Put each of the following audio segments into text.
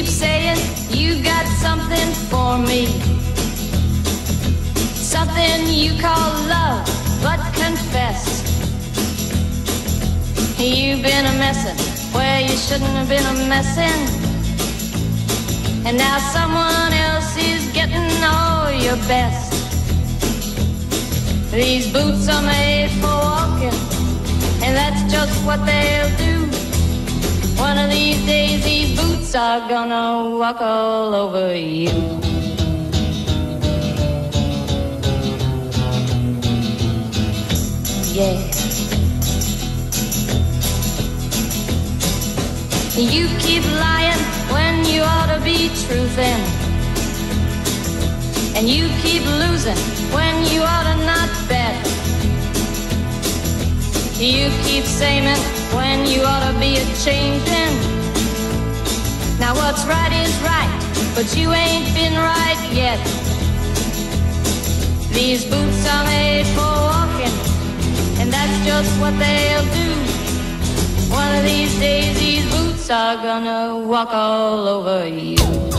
keep saying you got something for me. Something you call love, but confess. You've been a messin' where you shouldn't have been a messin'. And now someone else is getting all your best. These boots are made for walking, and that's just what they'll do. One of these days, these boots are gonna walk all over you. Yeah. You keep lying when you ought to be truthing. And you keep losing when you ought to not bet. You keep saying when you ought to be a changing. Now what's right is right, but you ain't been right yet. These boots are made for walking, and that's just what they'll do. One of these days, these boots are gonna walk all over you.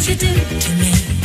what you do to me.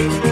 One for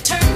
turn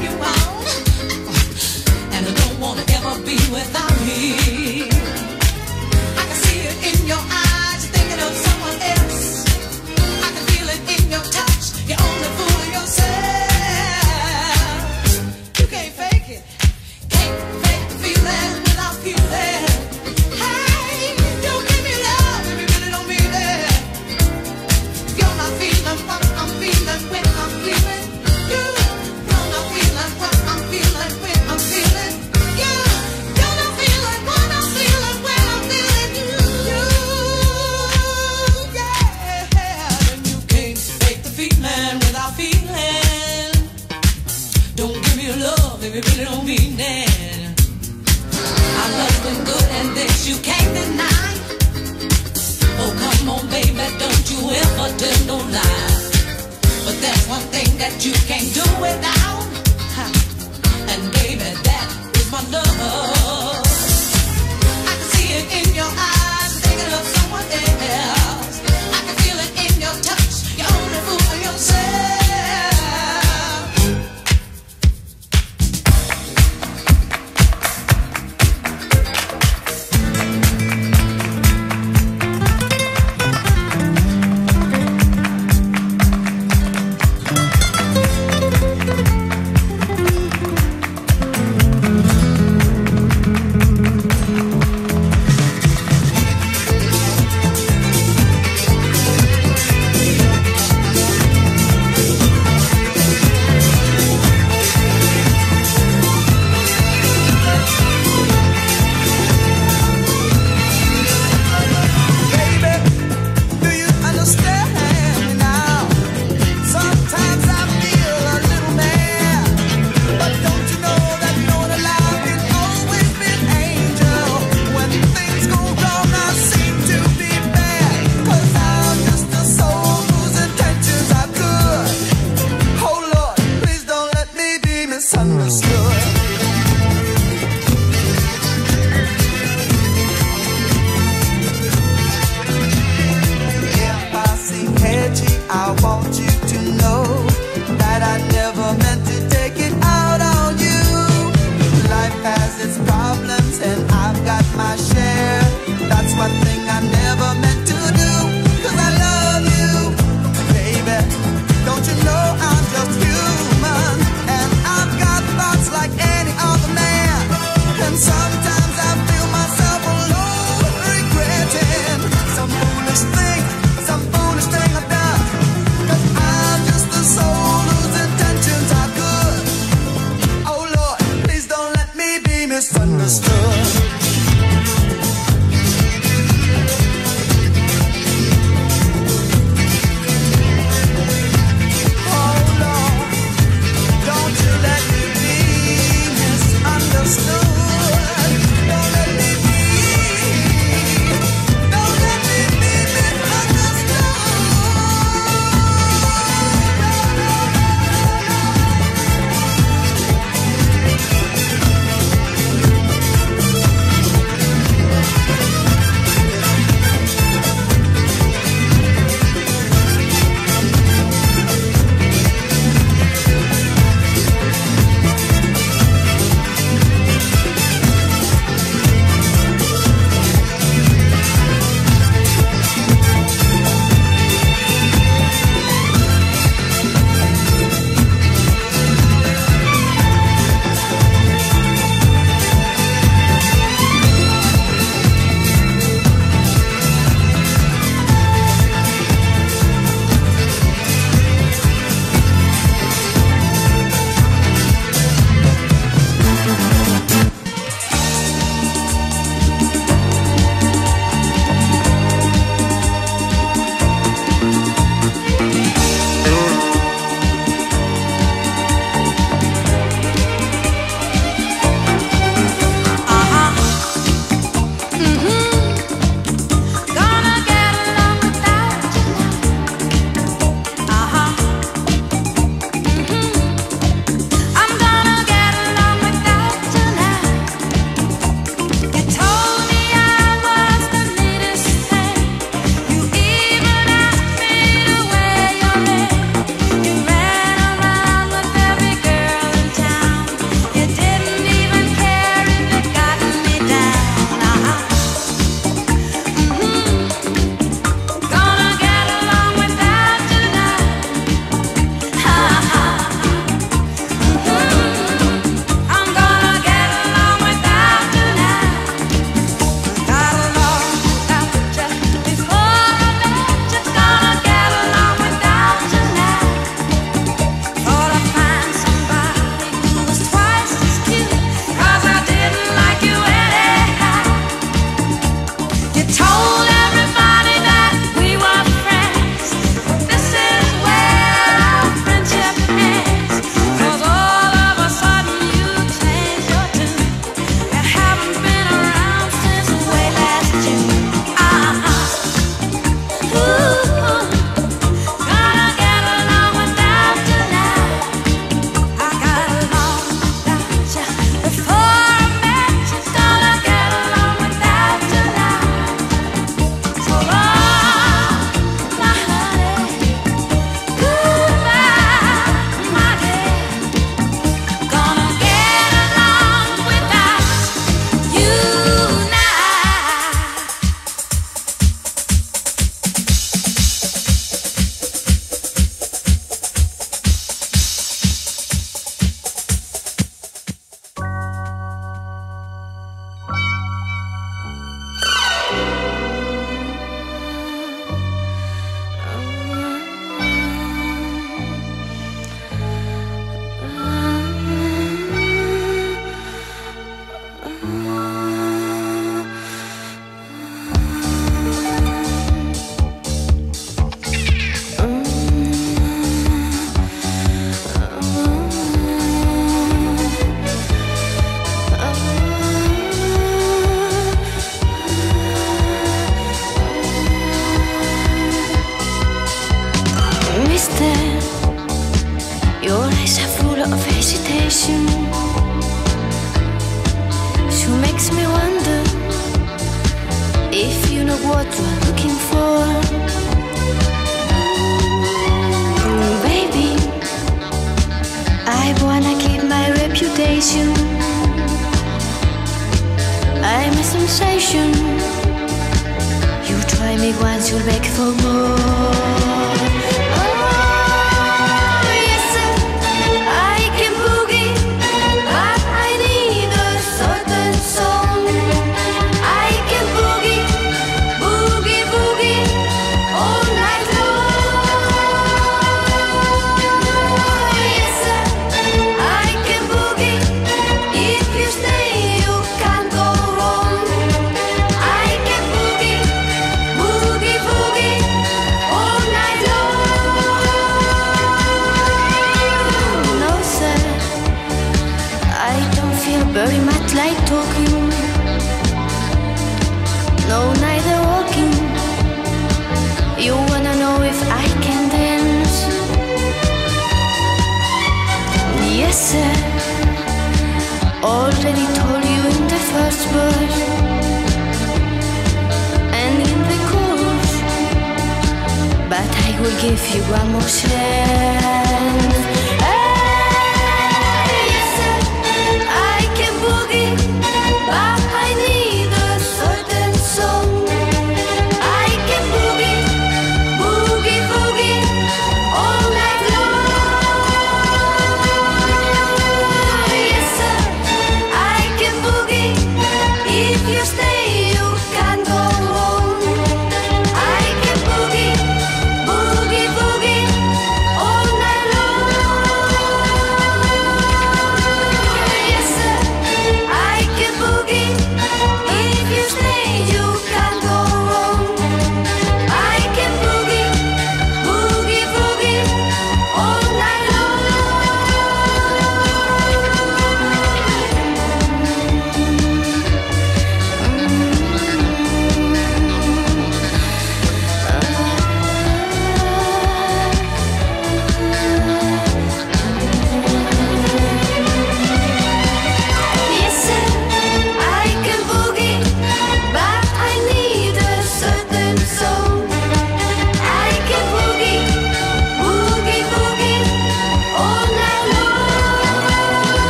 uśmiech